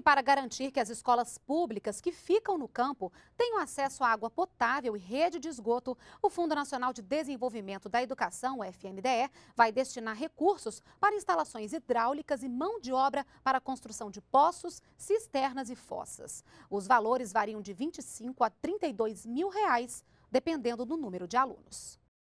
E para garantir que as escolas públicas que ficam no campo tenham acesso a água potável e rede de esgoto, o Fundo Nacional de Desenvolvimento da Educação, o FNDE, vai destinar recursos para instalações hidráulicas e mão de obra para a construção de poços, cisternas e fossas. Os valores variam de 25 a 32 mil reais, dependendo do número de alunos.